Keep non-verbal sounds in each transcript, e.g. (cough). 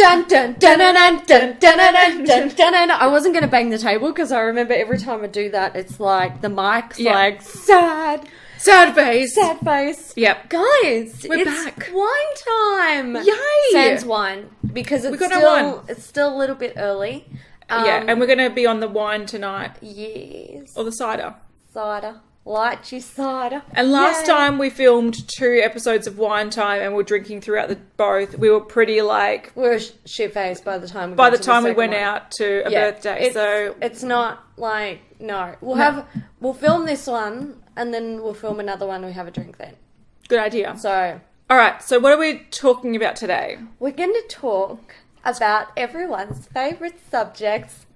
Dun dun dun dun dun dun dun dun dun. I wasn't gonna bang the table because I remember every time I do that, it's like the mic's Yeah. like sad, Sad face. sad face. Yep. Guys, We're it's back. wine time. Yay! Sans wine because it's still it's still a little bit early. Um, yeah, and we're going to be on the wine tonight yes, or the cider. cider, lychee cider. And last Yay. time we filmed two episodes of Wine Time and we're drinking throughout the both. We were pretty like we were shit faced by the time. We by the time we went one. out to a Yeah, birthday. it's, So it's not like no. We'll No. have we'll film this one and then we'll film another one. We have a drink then. good idea. So All right. So what are we talking about today? we're going to talk about everyone's favorite subjects: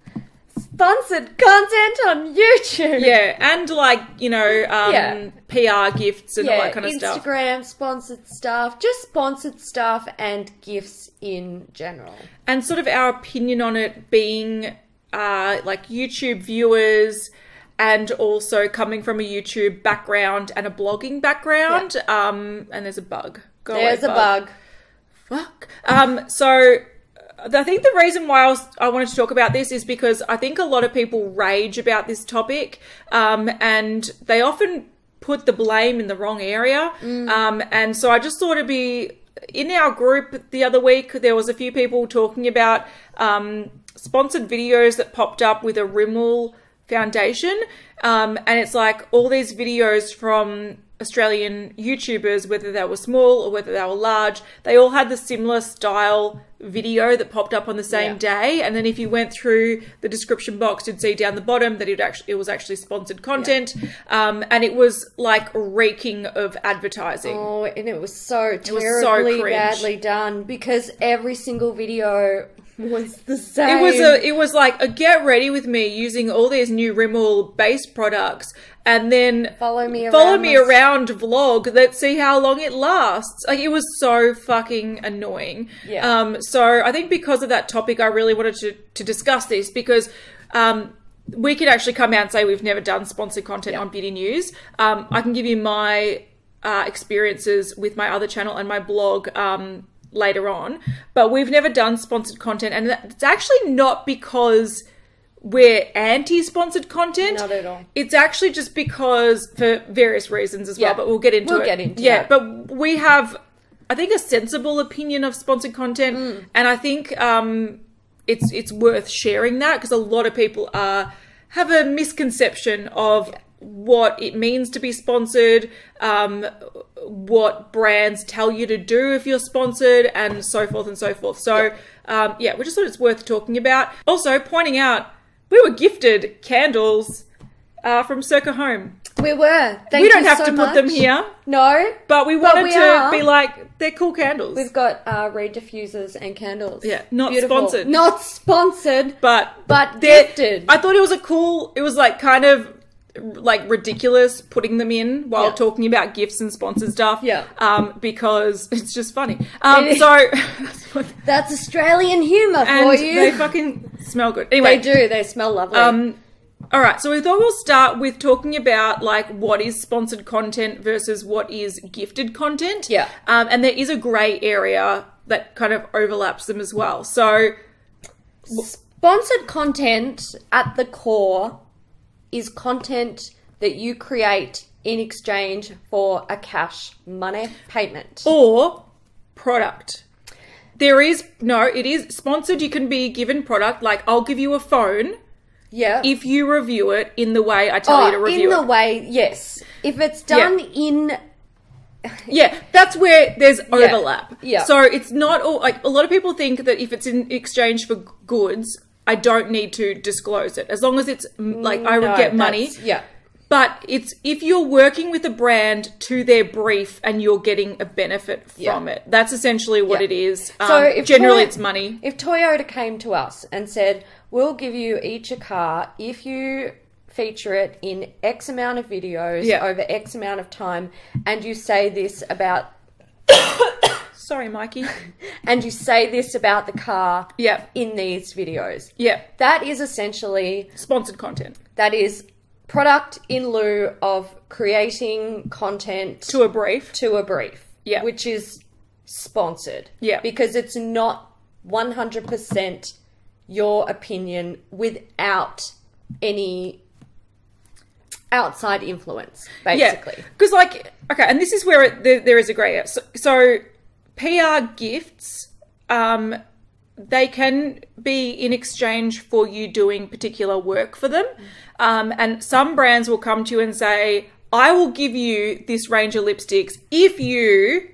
sponsored content on YouTube. Yeah, and like you know, um, Yeah. PR gifts and all that kind of stuff. Instagram sponsored stuff, just sponsored stuff and gifts in general. and sort of our opinion on it being uh, like YouTube viewers and also coming from a YouTube background and a blogging background. Um, and there's a bug. Go away, There's a bug. Fuck. Um, so I think the reason why I, was, I wanted to talk about this is because I think a lot of people rage about this topic, um, and they often put the blame in the wrong area. Um, and so I just thought it'd be in our group the other week. There was a few people talking about um, sponsored videos that popped up with a Rimmel foundation, um, and it's like all these videos from Australian YouTubers, whether they were small or whether they were large, they all had the similar style video that popped up on the same Yeah. day. And then if you went through the description box, you'd see down the bottom that it actually it was actually sponsored content, um, and it was like reeking of advertising. Oh, and it was so was so terribly badly done because every single video was the same. It was a it was like a get ready with me using all these new Rimmel base products and then follow me around. follow me my- around vlog let's see how long it lasts. Like it was so fucking annoying. Yeah. um so i think because of that topic i really wanted to to discuss this because um we could actually come out and say we've never done sponsored content on beauty news. Um i can give you my uh, experiences with my other channel and my blog um later on. But we've never done sponsored content and it's actually not because we're anti-sponsored content Not at all. it's actually just because for various reasons as well, Yeah. but we'll get into We'll it. get into yeah, but we have, I think, a sensible opinion of sponsored content, Mm. and I think um, it's it's worth sharing that because a lot of people are have a misconception of what it means to be sponsored, um, what brands tell you to do if you're sponsored, and so forth and so forth. So, um, yeah, we just thought it's worth talking about. Also, pointing out we were gifted candles uh, from Circa Home. We were. Thank we don't have so to put much. them here, No, but we wanted we to are. be like they're cool candles. we've got uh, reed diffusers and candles. Yeah, not Beautiful. sponsored. Not sponsored, but but gifted. I thought it was a cool. It was like kind of like ridiculous putting them in while Yeah. talking about gifts and sponsored stuff. Yeah. Um, because (laughs) it's just funny. Um, so (laughs) that's Australian humour and for you. they fucking smell good. Anyway, They do. They smell lovely. Um, all right, so we thought we'll start with talking about like what is sponsored content versus what is gifted content. Yeah. Um, and there is a grey area that kind of overlaps them as well. So Sponsored content at the core is content that you create in exchange for a cash money payment. or product. There is no, it is sponsored. You can be given product. Like I'll give you a phone yeah. if you review it in the way I tell you to oh, review in it. In the way, yes. If it's done in (laughs) Yeah, that's where there's overlap. yeah. So it's not all like a lot of people think that if it's in exchange for goods, I don't need to disclose it as long as it's mm, like I would No, get money. Yeah. But it's if you're working with a brand to their brief and you're getting a benefit from Yeah. it. That's essentially what Yeah. it is. So Um, if generally Toy- it's money. If Toyota came to us and said, "We'll give you each a car if you feature it in X amount of videos Yeah. over X amount of time, and you say this about (coughs) Sorry, Mikey. (laughs) and you say this about the car Yeah. in these videos." Yeah. That is essentially Sponsored content that is product in lieu of creating content to a brief. to a brief. Yeah. Which is sponsored. Yeah. Because it's not 100% your opinion without any outside influence, basically. Because, like, okay, and this is where it, there, there is a grey area. So, so, PR gifts, um, they can be in exchange for you doing particular work for them. Um, and some brands will come to you and say, I will give you this range of lipsticks if you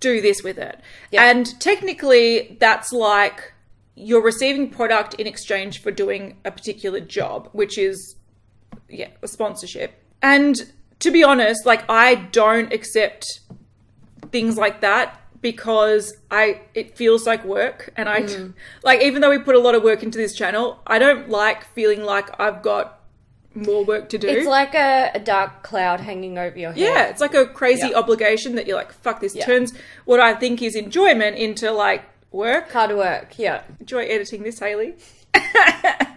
do this with it. Yeah. And technically, that's like you're receiving product in exchange for doing a particular job, which is yeah, a sponsorship. And to be honest, like I don't accept things like that because I it feels like work and I (laughs) like even though we put a lot of work into this channel, I don't like feeling like I've got more work to do. It's like a, a dark cloud hanging over your head. yeah, it's like a crazy Yeah. obligation that you're like, fuck this Yeah. turns what I think is enjoyment into like work. Hard work, yeah. Enjoy editing this, Hailey. If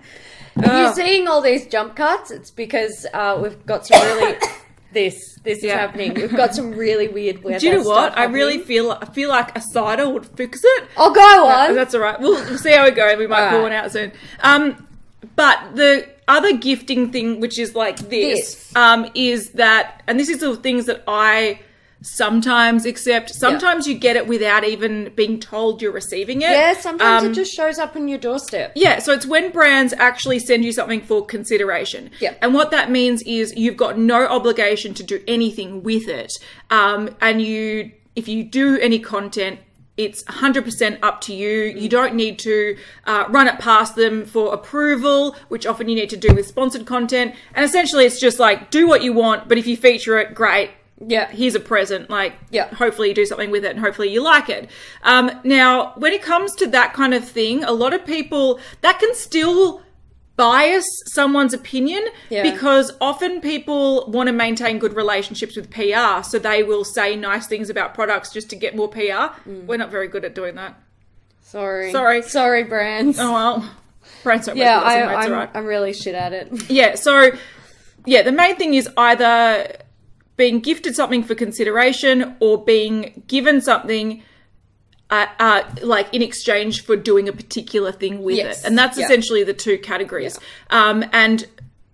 (laughs) you're seeing all these jump cuts, it's because uh, we've got some really. (coughs) this this is Yeah. happening. We've got some really weird weather. Do you know what? I really feel I feel like a cider would fix it. I'll go Uh, on. that's all right. We'll, we'll see how it goes. We might pull one out soon. Um, but the other gifting thing, which is like this, This. um, is that, and this is the things that I sometimes accept. Sometimes you get it without even being told you're receiving it. yeah, sometimes Um, it just shows up on your doorstep. yeah, so it's when brands actually send you something for consideration. Yeah. And what that means is you've got no obligation to do anything with it. Um, and you, if you do any content, it's 100% up to you. You don't need to uh, run it past them for approval, which often you need to do with sponsored content. And essentially, it's just like do what you want, but if you feature it, great Yeah. here's a present. Like, Yeah. hopefully you do something with it and hopefully you like it. Um, now, when it comes to that kind of thing, a lot of people, that can still bias someone's opinion Yeah. because often people want to maintain good relationships with PR. So they will say nice things about products just to get more PR. Mm. We're not very good at doing that. Sorry. Sorry. Sorry, brands. Oh, well. Brands don't yeah, work with us I, it's I'm, right. I'm really shit at it. (laughs) Yeah, so yeah, the main thing is either being gifted something for consideration or being given something uh, uh, like in exchange for doing a particular thing with Yes, it. And that's yeah. essentially the two categories. Um, and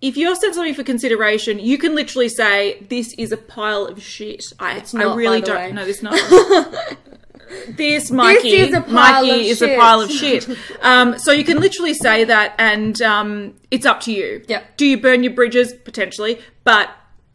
if you're sent something for consideration, you can literally say, This is a pile of shit. I, It's I really don't way. know this (laughs) not. This Mikey, is a pile Mikey of is a shit. pile of shit. (laughs) Um, so you can literally say that, and um, it's up to you. Yeah. Do you burn your bridges potentially? But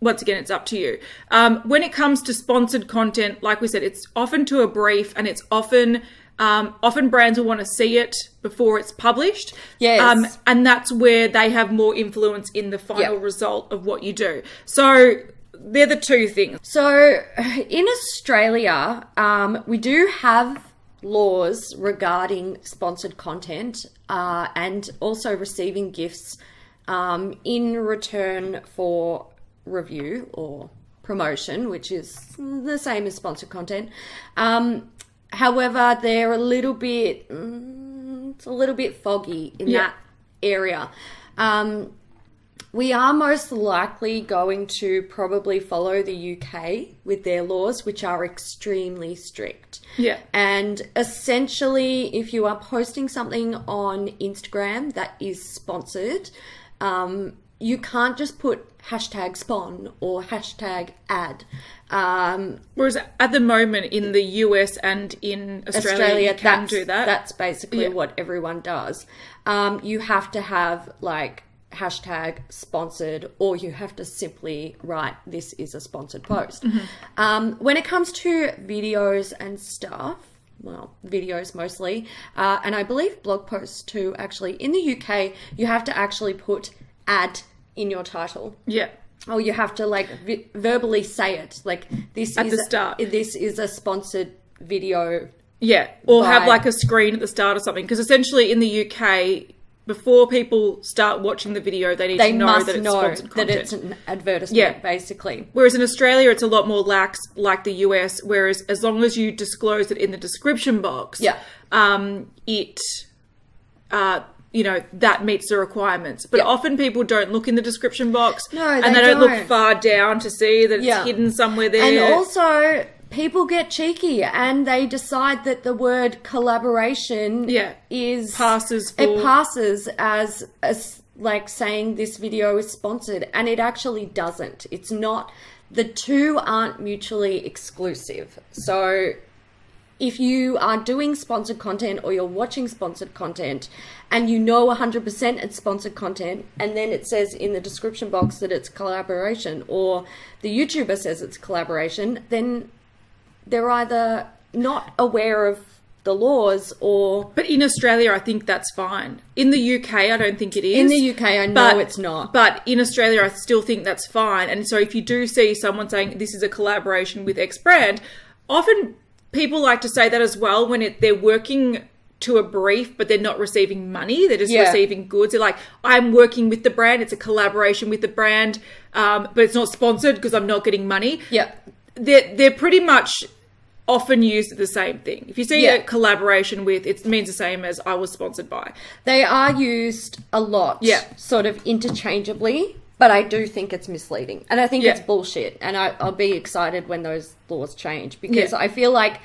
once again, it's up to you. Um, when it comes to sponsored content, like we said, it's often to a brief, and it's often um, often brands will want to see it before it's published. Yes. Um, and that's where they have more influence in the final Yeah. result of what you do. So they're the two things. So, in Australia, um, we do have laws regarding sponsored content uh, and also receiving gifts um, in return for review or promotion, which is the same as sponsored content. Um, however, they're a little bit, mm, it's a little bit foggy in Yeah. that area. Um, we are most likely going to probably follow the UK with their laws, which are extremely strict. Yeah. And essentially, if you are posting something on Instagram that is sponsored, um, you can't just put hashtag spon or hashtag ad. Um, Whereas at the moment in the US and in Australia, Australia, you can that's, do that. That's basically Yeah. what everyone does. Um, you have to have like hashtag sponsored, or you have to simply write this is a sponsored post. Mm-hmm. Um, when it comes to videos and stuff, well, videos mostly, uh, and I believe blog posts too. Actually, in the UK, you have to actually put ad in your title. yeah. Oh, you have to like vi- verbally say it. Like this At is the start. This is a sponsored video Yeah, or have like a screen at the start or something. Because essentially in the UK, before people start watching the video, they need they to know that it's know sponsored that it's an advertisement, Yeah. basically. Whereas in Australia, it's a lot more lax, like the US. Whereas as long as you disclose it in the description box, Yeah. um, it, uh, you know, that meets the requirements. But Yeah. often people don't look in the description box, No, and they they don't, look don't. far down to see that it's Yeah. hidden somewhere there. And also, people get cheeky and they decide that the word collaboration Yeah. is Passes for it passes as as like saying this video is sponsored and it actually doesn't it's not the two aren't mutually exclusive so if you are doing sponsored content or you're watching sponsored content and you know 100% it's sponsored content and then it says in the description box that it's collaboration or the YouTuber says it's collaboration then they're either not aware of the laws or But in Australia, I think that's fine. In the UK, I don't think it is. in the UK I know but it's not But in Australia, I still think that's fine. And so if you do see someone saying this is a collaboration with X brand, often people like to say that as well when it, they're working to a brief, but they're not receiving money. They're just Yeah. receiving goods. They're like, I'm working with the brand. It's a collaboration with the brand, um, but it's not sponsored because I'm not getting money. yeah They're, they're pretty much often used the same thing. If you see Yeah. a collaboration with, it means the same as I was sponsored by. They are used a lot, Yeah. sort of interchangeably, but I do think it's misleading. And I think Yeah. it's bullshit. And I, I'll be excited when those laws change because Yeah. I feel like.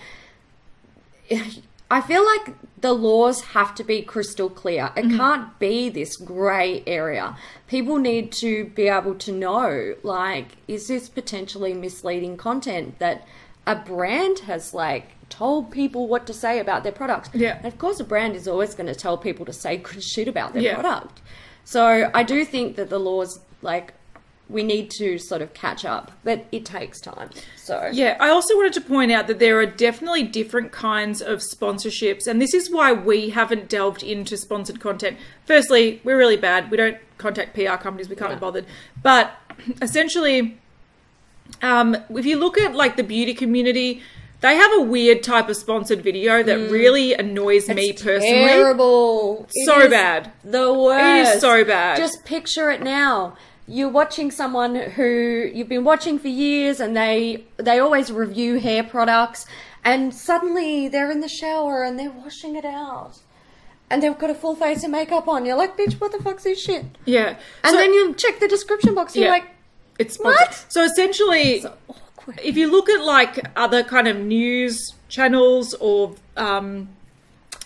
I feel like the laws have to be crystal clear. It mm-hmm. can't be this grey area. People need to be able to know, like, is this potentially misleading content that a brand has, like, told people what to say about their products? Yeah. And of course, a brand is always going to tell people to say good shit about their Yeah. product. So I do think that the laws, like, we need to sort of catch up, but it takes time. So Yeah, I also wanted to point out that there are definitely different kinds of sponsorships, and this is why we haven't delved into sponsored content. Firstly, we're really bad. We don't contact PR companies, we can't No. be bothered. But (clears throat) essentially, um, if you look at like the beauty community, they have a weird type of sponsored video that really annoys me personally. terrible. So bad. The worst. It is so bad. Just picture it now. You're watching someone who you've been watching for years, and they they always review hair products, and suddenly they're in the shower and they're washing it out, and they've got a full face of makeup on. You're like, bitch, what the fuck's this shit? Yeah. And So- then you check the description box. You're Yeah. like, it's sponsored. What? So essentially, awkward. if you look at like other kind of news channels or um,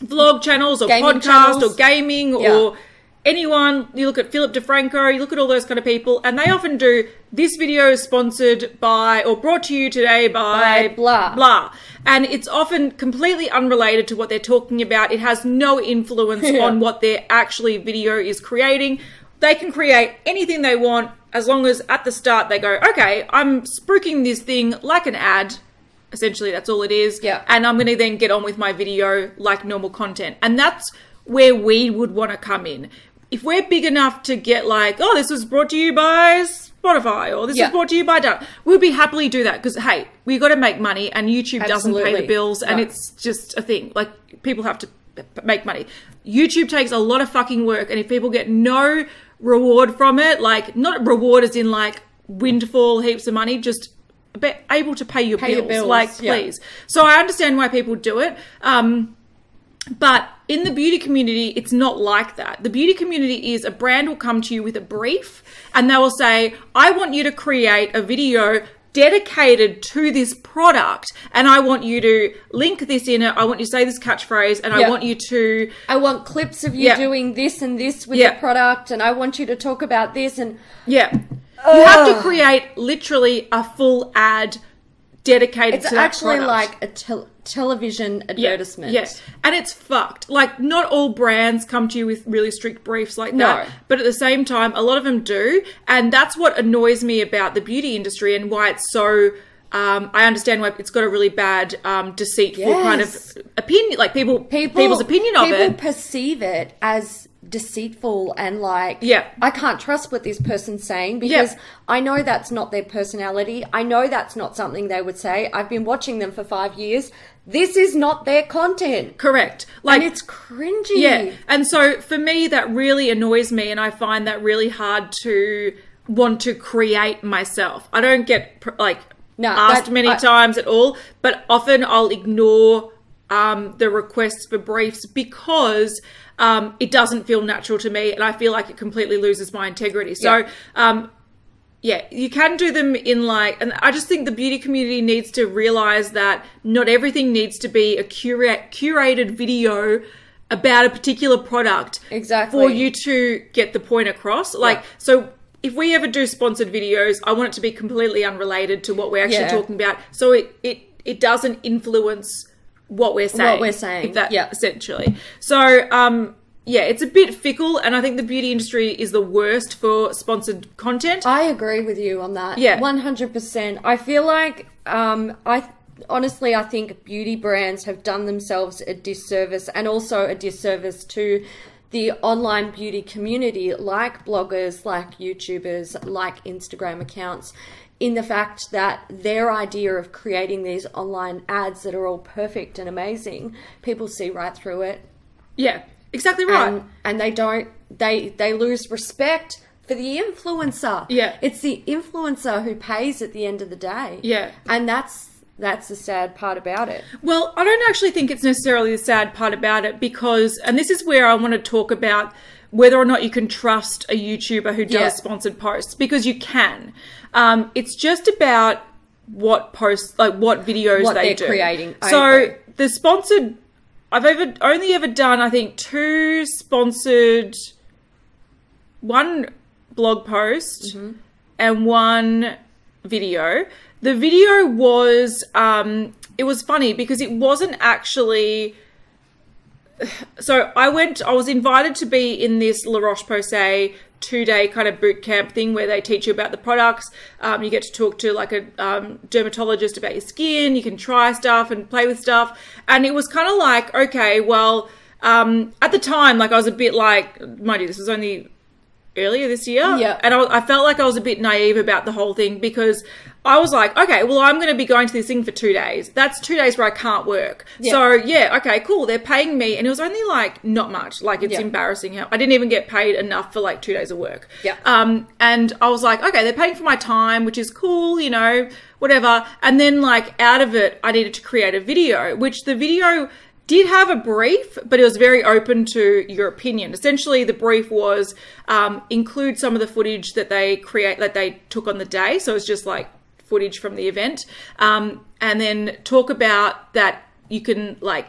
vlog channels or Gaming podcast channels. or gaming Yeah. or anyone, you look at Philip DeFranco, you look at all those kind of people, and they often do this video is sponsored by or brought to you today by, By blah. blah. And it's often completely unrelated to what they're talking about. It has no influence Yeah. (laughs) on what their actually video is creating. They can create anything they want as long as at the start they go, okay, I'm spruiking this thing like an ad. Essentially, that's all it is. Yeah. And I'm going to then get on with my video like normal content. And that's where we would want to come in. If we're big enough to get like, oh, this was brought to you by Spotify or this Yeah. was brought to you by Dun, we'd be happily do that because hey, we got to make money and YouTube doesn't pay the bills and No. it's just a thing. Like people have to make money. YouTube takes a lot of fucking work, and if people get no reward from it, like not reward as in like windfall heaps of money, just be able to pay your, Pay your bills, bills, like yeah. please. So I understand why people do it. Um, but in the beauty community, it's not like that. The beauty community is a brand will come to you with a brief and they will say, I want you to create a video dedicated to this product and I want you to link this in it. I want you to say this catchphrase and I want you to I want clips of you Yeah. doing this and this with Yeah. the product, and I want you to talk about this and Yeah. You have to create literally a full ad dedicated It's to that actually like a tel- television advertisement. Yes, and it's fucked. Like, not all brands come to you with really strict briefs like that. No. But at the same time, a lot of them do. And that's what annoys me about the beauty industry and why it's so. Um, I understand why it's got a really bad, um, deceitful kind of opinion. Like people, People, people's opinion of people it. People perceive it as deceitful and like Yeah. I can't trust what this person's saying because Yeah. I know that's not their personality. I know that's not something they would say. I've been watching them for 5 years. This is not their content. Correct. Like and it's cringy. Yeah. And so for me, that really annoys me, and I find that really hard to want to create myself. I don't get pr- like No, asked that- many I- times at all, but often I'll ignore um, the requests for briefs because um, it doesn't feel natural to me, and I feel like it completely loses my integrity. So. Yeah. Um, yeah, you can do them in like, and I just think the beauty community needs to realize that not everything needs to be a curate, curated video about a particular product Exactly. for you to get the point across. Like, Yeah. so if we ever do sponsored videos, I want it to be completely unrelated to what we're actually Yeah. talking about, so it it it doesn't influence what we're saying. What we're saying, that, yeah. essentially. So, um. Yeah, it's a bit fickle, and I think the beauty industry is the worst for sponsored content. I agree with you on that. Yeah. one hundred percent. I feel like um, I honestly I think beauty brands have done themselves a disservice and also a disservice to the online beauty community, like bloggers, like YouTubers, like Instagram accounts. In the fact that their idea of creating these online ads that are all perfect and amazing, people see right through it Yeah, exactly right. and and they don't they they lose respect for the influencer. Yeah. It's the influencer who pays at the end of the day. Yeah. And that's that's the sad part about it. Well, I don't actually think it's necessarily the sad part about it because, and this is where I want to talk about whether or not you can trust a YouTuber who does Yeah. sponsored posts because you can. Um, it's just about what posts, like what videos What they they're do. creating. I So agree. the sponsored, I've ever only ever done, I think, two sponsored, one blog post Mm-hmm. and one video. The video was um it was funny because it wasn't actually so I went I was invited to be in this La Roche Posay two day kind of boot camp thing where they teach you about the products. Um, you get to talk to like a um, dermatologist about your skin. You can try stuff and play with stuff. And it was kind of like, okay, well, um, at the time, like I was a bit like, mind you, this was only earlier this year. Yeah. And I, I felt like I was a bit naive about the whole thing because I was like, okay, well, I'm going to be going to this thing for two days. That's two days where I can't work. So, yeah, okay, cool. They're paying me. And it was only like not much. Like, it's Yeah. embarrassing how I didn't even get paid enough for like two days of work. Yeah. Um, and I was like, okay, they're paying for my time, which is cool, you know, whatever. And then, like, out of it, I needed to create a video, which the video did have a brief, but it was very open to your opinion. Essentially, the brief was um, include some of the footage that they create that they took on the day. So it's just like footage from the event, um, and then talk about that you can like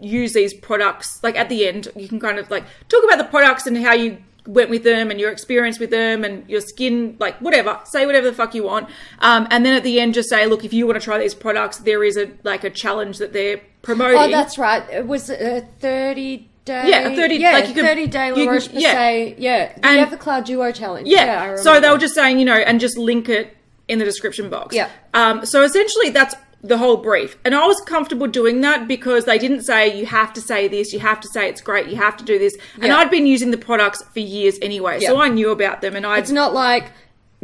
use these products like at the end you can kind of like talk about the products and how you went with them and your experience with them and your skin like whatever say whatever the fuck you want um, and then at the end just say look if you want to try these products there is a like a challenge that they're promoting Oh, that's right. It was a thirty day. Yeah, a 30 yeah, like you can- thirty day you La Roche yeah. Posay. Yeah, the And- Effaclar Duo challenge. Yeah. I so they were just saying, you know, and just link it in the description box. Yeah. Um, so essentially, that's the whole brief. And I was comfortable doing that because they didn't say, you have to say this, you have to say it's great, you have to do this. And Yeah. I'd been using the products for years anyway. So I knew about them and I. It's not like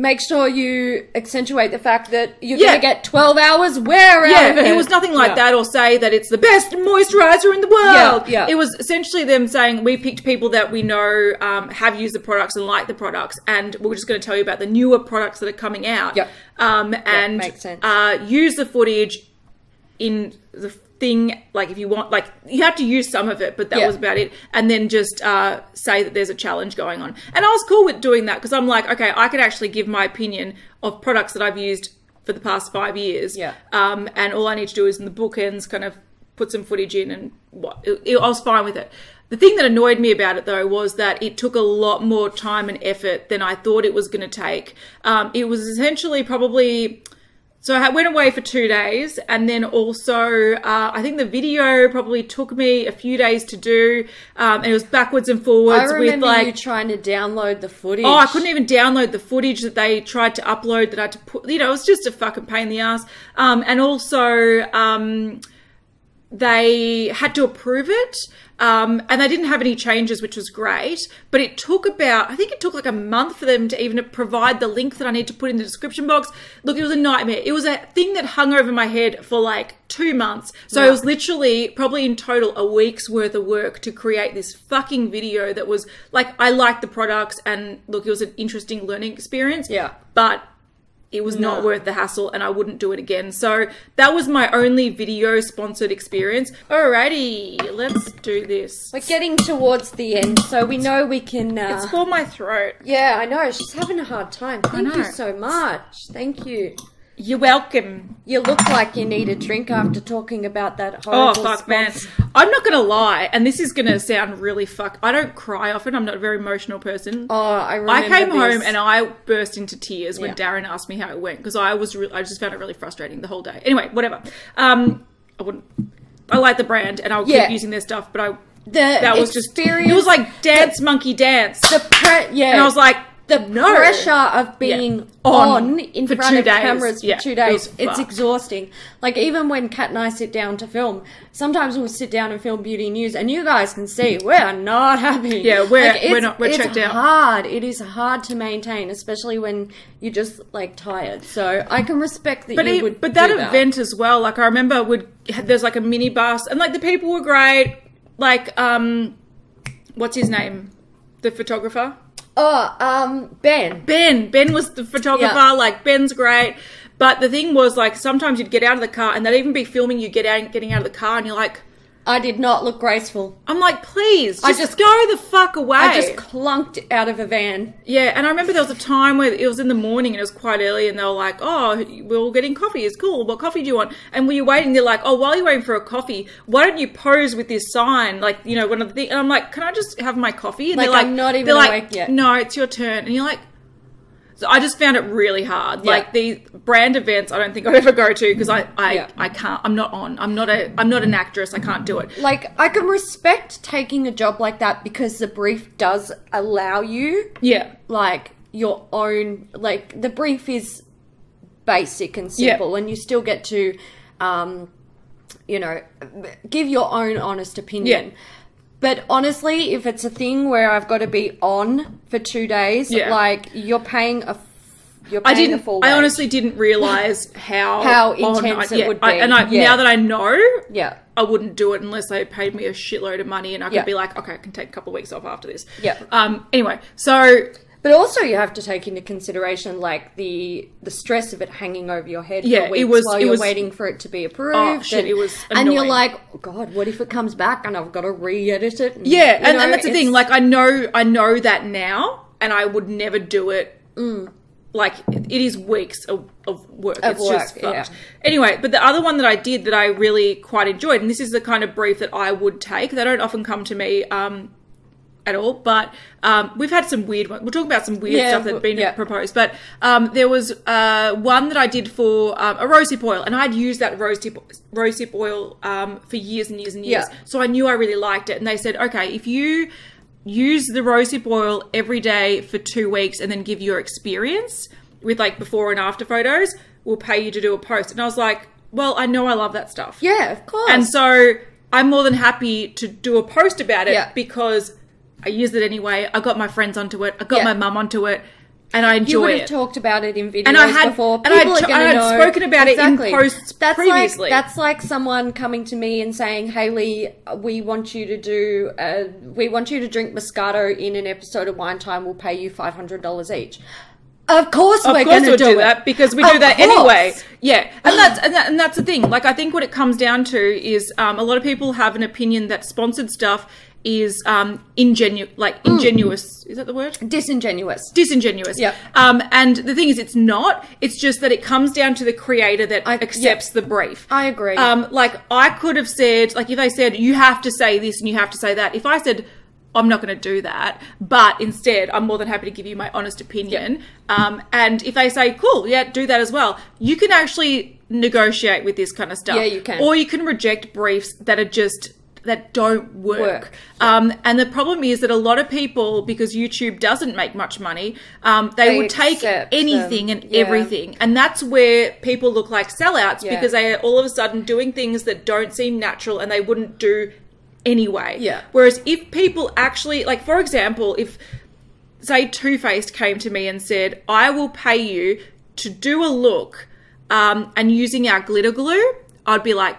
make sure you accentuate the fact that you're Yeah. going to get 12 hours wear out yeah, of it. it was nothing like Yeah. that, or say that it's the best moisturizer in the world. Yeah, yeah. It was essentially them saying we picked people that we know um, have used the products and like the products, and we're just going to tell you about the newer products that are coming out. Yep. Um, and makes sense. Uh, use the footage in the thing like if you want like you have to use some of it but that Yeah. was about it. And then just uh, say that there's a challenge going on. And i was cool with doing that because i'm like okay i could actually give my opinion of products that i've used for the past five years. Yeah. um, and all i need to do is in the bookends kind of put some footage in and what it, it- i was fine with it. The thing that annoyed me about it though was that it took a lot more time and effort than i thought it was going to take. Um, it was essentially probably so I went away for two days, and then also uh, I think the video probably took me a few days to do, um, and it was backwards and I forwards with like you trying to download the footage. Oh, I couldn't even download the footage that they tried to upload that I had to put, you know, it was just a fucking pain in the ass. Um, and also, um, they had to approve it. Um, and they didn't have any changes, which was great. But it took about, I think it took like a month for them to even provide the link that I need to put in the description box. Look, it was a nightmare. It was a thing that hung over my head for like two months. So it was literally probably in total a week's worth of work to create this fucking video that was like, I liked the products and look, it was an interesting learning experience. Yeah. But it was not worth the hassle and I wouldn't do it again. So that was my only video sponsored experience. Alrighty, let's do this. We're getting towards the end, so we know we can. Uh, It's for my throat. yeah, I know. She's having a hard time. Thank you so much. Thank you. You're welcome. You look like you need a drink after talking about that horrible. Oh fuck, man! I'm not gonna lie, and this is gonna sound really fuck. I don't cry often. I'm not a very emotional person. Oh, I remember. I came this. home and I burst into tears when Yeah. Darren asked me how it went because I was re- I just found it really frustrating the whole day. Anyway, whatever. Um, I wouldn't. I like the brand and I'll Yeah. keep using their stuff, but I the that was just it was like dance monkey dance, the pre- yeah. and I was like the no. pressure of being On on, in front of days. cameras for Yeah, two days. was it's exhausting. Like even when Kat and I sit down to film, sometimes we'll sit down and film beauty news, and you guys can see we're not happy. Yeah, we're- Like, we're not- we're checked out. Hard. It is hard to maintain, especially when you're just like tired. So I can respect that But you it, would. but that do event as well, like I remember would there's like a mini bus, and like the people were great. Like um what's his name? The photographer? Oh, um, Ben. Ben. Ben was the photographer, Yeah. like Ben's great. But the thing was like sometimes you'd get out of the car and they'd even be filming you get out getting out of the car and you're like I did not look graceful. I'm like, please, just, I just- go the fuck away. I just clunked out of a van. Yeah, and I remember there was a time where it was in the morning and it was quite early, and they were like, "Oh, we're all getting coffee. It's cool. What coffee do you want?" And when you're waiting, they're like, "Oh, while you're waiting for a coffee, why don't you pose with this sign, like you know, one of the things?" And I'm like, "Can I just have my coffee?" And Like, they're like, not even they're like, awake yet. No, it's your turn, and you're like. So I just found it really hard. Yeah. Like the brand events, I don't think I'd ever go to because I, I, Yeah. I can't. I'm not on. I'm not a. I'm not an actress. I can't do it. Like, I can respect taking a job like that because the brief does allow you, Yeah. like, your own, like, the brief is basic and Yeah. simple, and you still get to, um, you know, give your own honest opinion. But honestly, if it's a thing where I've got to be on for two days, Yeah. like, you're paying a, f- you're paying a didn't. full I honestly didn't realize (laughs) how How intense I- it yeah, would I- be. and I, Yeah. now that I know, Yeah. I wouldn't do it unless they paid me a shitload of money, and I could Yeah. be like, okay, I can take a couple of weeks off after this. Yeah. Um. Anyway, so But also, you have to take into consideration like the the stress of it hanging over your head Yeah, for it was- while it you're was- waiting for it to be approved. Oh, shit, and, it was and you're like, oh, God, what if it comes back and I've got to re-edit it? And, yeah, and, know, and that's the thing. Like, I know, I know that now, and I would never do it. Like, it is weeks of, of work. Mm. Of it's just work, yeah. Anyway, but the other one that I did that I really quite enjoyed, and this is the kind of brief that I would take. They don't often come to me. Um, at all, but um, we've had some weird ones. We're talking about some weird Yeah, stuff that's been yeah. proposed, but um, there was uh, one that I did for um, a rosehip oil, and I'd used that rosehip rosehip oil um, for years and years and years. Yeah. So I knew I really liked it, and they said, okay, if you use the rosehip oil every day for two weeks, and then give your experience with like before and after photos, we'll pay you to do a post. And I was like, well, I know I love that stuff. Yeah, of course. And so I'm more than happy to do a post about it because I used it anyway. I got my friends onto it. I got Yeah. my mum onto it, and I enjoy you would have it. talked about it in videos And I had- before. and I had People t- are going I had know spoken about it in posts that's previously. Like, that's like someone coming to me and saying, "Hailey, we want you to do. Uh, we want you to drink Moscato in an episode of Wine Time. We'll pay you five hundred dollars each." Of course, of we're course going to we'll do, it. that because we Of do that course. anyway. Yeah, and that's and, that, and that's the thing. Like I think what it comes down to is um, a lot of people have an opinion that sponsored stuff is um, ingenu like ingenuous. Is that the word? Disingenuous. disingenuous. Yeah. Um, and the thing is, it's not. It's just that it comes down to the creator that I- accepts the brief. I agree. Um, like I could have said, like if they said you have to say this and you have to say that. If I said I'm not going to do that, but instead I'm more than happy to give you my honest opinion. Um, and if they say cool, yeah, do that as well. You can actually negotiate with this kind of stuff. Yeah, you can. Or you can reject briefs that are just that don't work. Work. Um, and the problem is that a lot of people, because YouTube doesn't make much money, um, they, They would take anything them. and Yeah. everything. And that's where people look like sellouts Yeah. because they are all of a sudden doing things that don't seem natural and they wouldn't do anyway. Yeah. Whereas if people actually, like, for example, if, say, Too Faced came to me and said, I will pay you to do a look um, and using our glitter glue, I'd be like,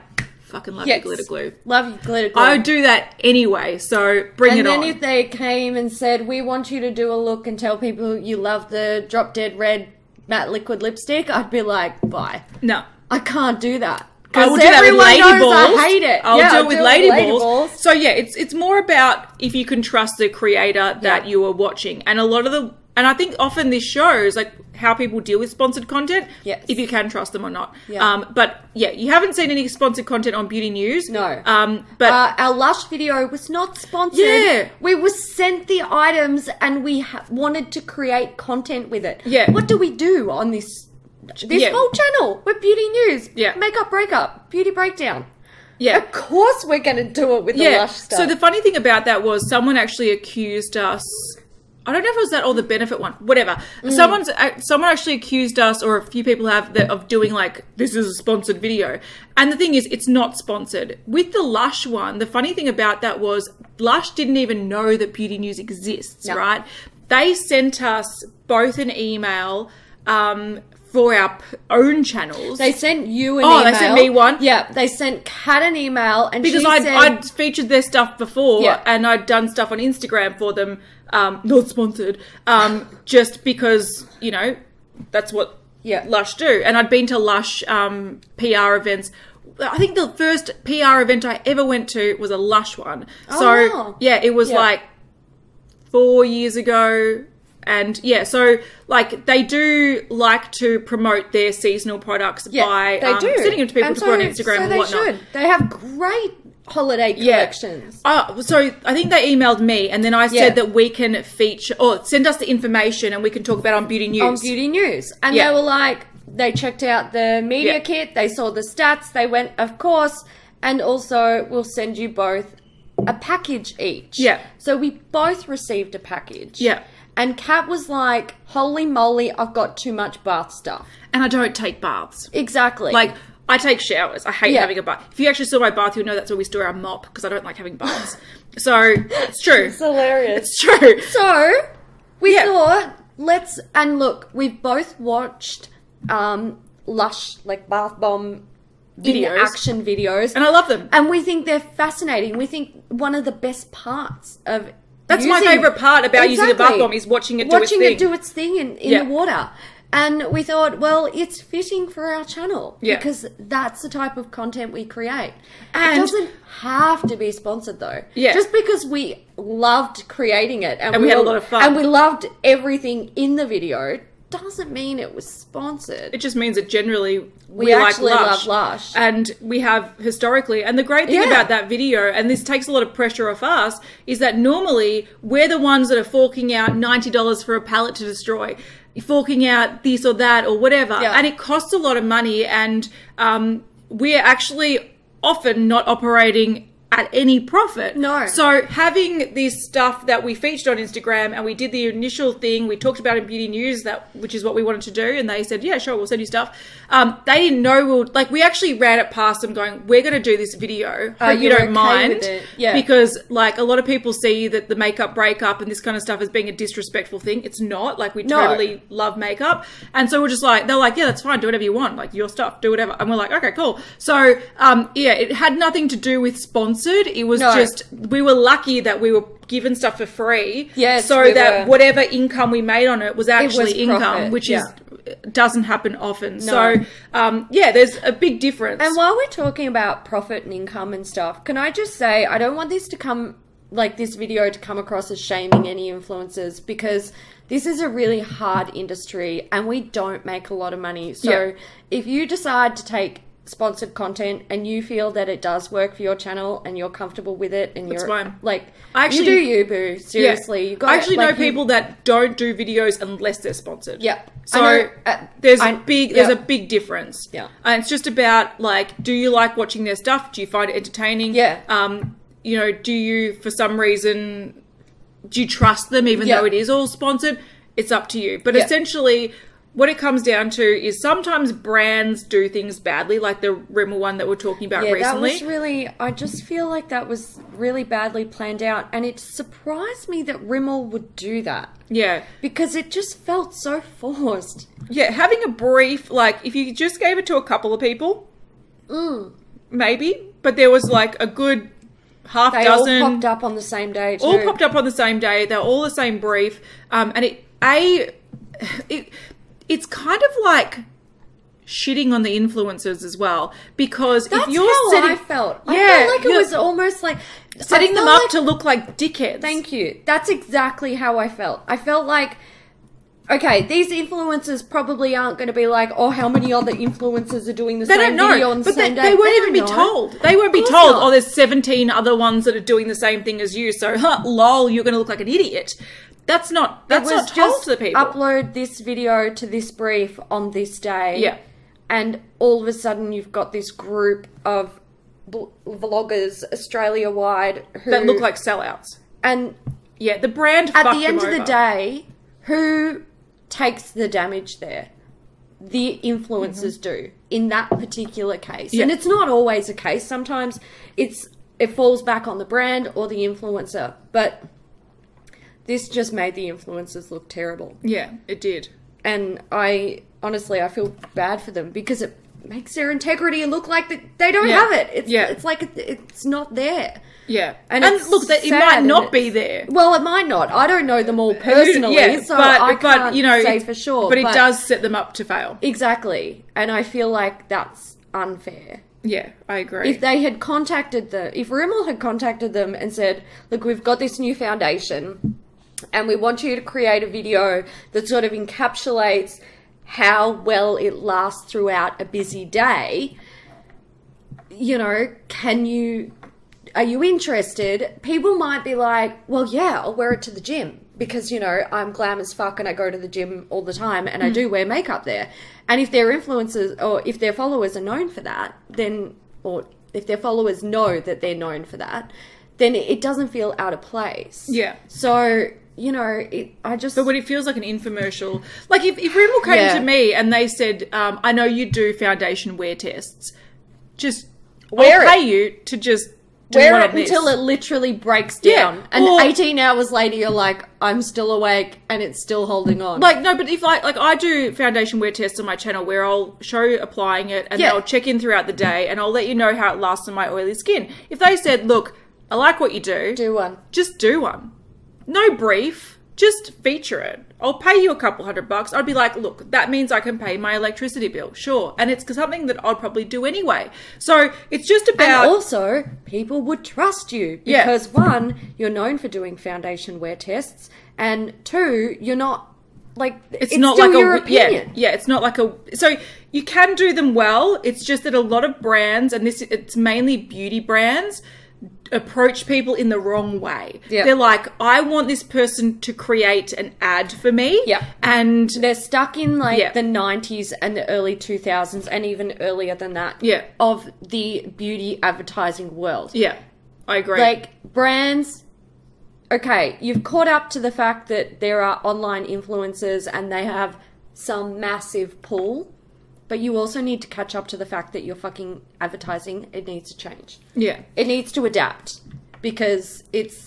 fucking love Yes. your glitter glue. Love you, glitter glue. I would do that anyway, so bring and it then if they came and said, "We want you to do a look and tell people you love the drop dead red matte liquid lipstick, I'd be like, bye. No. I can't do that. I will do that with everyone lady balls. I hate it. I'll Yeah, do I'll it with do lady, lady balls. balls. So yeah, it's it's more about if you can trust the creator that Yeah. you are watching, and a lot of the and I think often this shows like how people deal with sponsored content. Yes. If you can trust them or not. Yeah. Um. But yeah, you haven't seen any sponsored content on Beauty News. No. Um. But Uh, our Lush video was not sponsored. Yeah. We were sent the items and we ha- wanted to create content with it. Yeah. What do we do on this this Yeah. whole channel? We're beauty news. Yeah. Makeup breakup. Beauty breakdown. yeah. Of course we're going to do it with the yeah. Lush stuff. So the funny thing about that was someone actually accused us. I don't know if it was that or the benefit one, whatever. Mm. Someone's uh, someone actually accused us, or a few people have, that, of doing like this is a sponsored video. And the thing is, it's not sponsored. With the Lush one, the funny thing about that was Lush didn't even know that Beauty News exists, No. right? They sent us both an email um, for our own channels. They sent you an email. Oh, email. they sent me one? Yeah, they sent Kat an email and because I'd, said, I'd featured their stuff before Yeah. and I'd done stuff on Instagram for them, um, not sponsored, um, just because, you know, that's what Yeah. Lush do. And I'd been to Lush um, PR events. I think the first PR event I ever went to was a Lush one. So, wow. yeah, it was Yeah. like four years ago. And yeah, so like they do like to promote their seasonal products yeah, by they um, do. sending them to people And to put on Instagram so and they whatnot. should. They have great holiday Yeah. collections. Uh, so I think they emailed me, and then I said Yeah. that we can feature or send us the information, and we can talk about on Beauty News. on Beauty News. And Yeah. they were like, they checked out the media Yeah. kit, they saw the stats, they went, of course, and also we'll send you both a package each. Yeah. So we both received a package. Yeah. And Kat was like, holy moly, I've got too much bath stuff. And I don't take baths. Exactly. Like I take showers. I hate Yeah. having a bath. If you actually saw my bath, you'll know that's where we store our mop because I don't like having baths. (laughs) so it's true. it's hilarious. It's true. So we Yeah. thought, let's and look, we've both watched um Lush like bath bomb Videos. action videos. And I love them. and we think they're fascinating. We think one of the best parts of That's my favorite part about using a bath bomb is watching it do watching its thing. it do its thing in, in Yeah. the water. And we thought, well, it's fitting for our channel Yeah. because that's the type of content we create. And- it doesn't have to be sponsored though. Yeah. Just because we loved creating it and, And we had a lot of fun. and we loved everything in the video doesn't mean it was sponsored. It just means that generally we, We like actually Lush. love Lush. And we have historically, and the great thing Yeah. about that video, and this takes a lot of pressure off us, is that normally we're the ones that are forking out $90 for a pallet to destroy, forking out this or that or whatever. Yeah. And it costs a lot of money, and um, we're actually often not operating at any profit. No. So having this stuff that we featured on Instagram and we did the initial thing, we talked about in Beauty News that which is what we wanted to do, and they said, Yeah, sure, we'll send you stuff. Um, they didn't know we would like we actually ran it past them going, We're gonna do this video. Hope you don't okay mind. Yeah. Because like a lot of people see that the makeup breakup and this kind of stuff as being a disrespectful thing. It's not. Like we No. totally love makeup. And so we're just like they're like, Yeah, that's fine, do whatever you want, like your stuff, do whatever. And we're like, Okay, cool. So um yeah, it had nothing to do with sponsored. It was No. just we were lucky that we were given stuff for free. Yes, So we that were. whatever income we made on it was actually was income, which yeah. is doesn't happen often. So um yeah, there's a big difference. And while we're talking about profit and income and stuff, can I just say I don't want this to come like this video to come across as shaming any influencers because this is a really hard industry and we don't make a lot of money. So Yeah. if you decide to take sponsored content and you feel that it does work for your channel and you're comfortable with it and That's you're fine. like I actually- you do you boo seriously Yeah. you got I actually know like, you- people that don't do videos unless they're sponsored. Yeah. So know, uh, there's I- a big there's yeah. a big difference. Yeah. And it's just about like, do you like watching their stuff? Do you find it entertaining? Yeah. Um, you know, do you for some reason do you trust them even Yeah. though it is all sponsored? It's up to you. But essentially what it comes down to is sometimes brands do things badly, like the Rimmel one that we're talking about Yeah, recently. that was really. I just feel like that was really badly planned out, and it surprised me that Rimmel would do that yeah. because it just felt so forced. Yeah, having a brief, like if you just gave it to a couple of people, Mm. maybe, but there was like a good half They dozen, all popped up on the same day too. all popped up on the same day. They're all the same brief, um, and it a it it's kind of like shitting on the influencers as well because That's if you're how setting I felt. I Yeah, felt like it was almost like setting them up like- to look like dickheads. Thank you. That's exactly how I felt. I felt like, okay, these influencers probably aren't going to be like, oh, how many other influencers are doing the They same don't video know, on the but they, day? they won't even be told. They won't be told. not. Oh, there's 17 other ones that are doing the same thing as you. So, huh, lol, you're going to look like an idiot. That's not. That's not just to the people. upload this video to this brief on this day. Yeah. And all of a sudden, you've got this group of vloggers Australia wide who that look like sellouts. and Yeah, the brand. at the end of the day, who takes the damage there? The influencers mm-hmm. do in that particular case, and it's not always a case. Sometimes it's it falls back on the brand or the influencer, but this just made the influencers look terrible. Yeah, it did. And I honestly, I feel bad for them because it makes their integrity look like that they don't Yeah. have it. It's Yeah. it's like it, it's not there. Yeah, And and, look, that it might not be there. Well, it might not. I don't know them all (laughs) personally, Yeah, so I can't you know, say for sure. But it does set them up to fail. exactly, and I feel like that's unfair. Yeah, I agree. If they had contacted the, if Rimmel had contacted them and said, "Look, we've got this new foundation, and we want you to create a video that sort of encapsulates how well it lasts throughout a busy day," you know, can you? Are you interested? People might be like, "Well, yeah, I'll wear it to the gym." Because you know I'm glam as fuck and I go to the gym all the time and I mm. do wear makeup there. And if their influencers or if their followers are known for that, then or if their followers know that they're known for that, then it doesn't feel out of place. Yeah. So you know, it, I just But when it feels like an infomercial, like if, if Rimmel came Yeah. to me and they said, um, I know you do foundation wear tests, just Wear I'll it. pay you to just do wear it until it literally breaks Yeah, down, and or- 18 hours later you're like, I'm still awake and it's still holding on. Like no, but if like like I do foundation wear tests on my channel where I'll show you applying it and Yeah. I'll check in throughout the day and I'll let you know how it lasts on my oily skin. If they said, "Look, I like what you do, do one. just do one. No brief, just feature it. I'll pay you a couple hundred bucks. I'd be like, look, that means I can pay my electricity bill, sure. And it's something that I'd probably do anyway. So it's just about. And also, people would trust you Yeah. because one, you're known for doing foundation wear tests, and two, you're not like it's, not like a opinion. yeah yeah it's not like a so you can do them well it's just that a lot of brands and this it's mainly beauty brands approach people in the wrong way Yeah. they're like i want this person to create an ad for me Yeah. and They're stuck in like Yeah. the 90s and the early 2000s, and even earlier than that. Yeah. of the beauty advertising world. yeah i agree like brands okay you've caught up to the fact that there are online influencers and they have some massive pull but you also need to catch up to the fact that your fucking advertising it needs to change yeah it needs to adapt because it's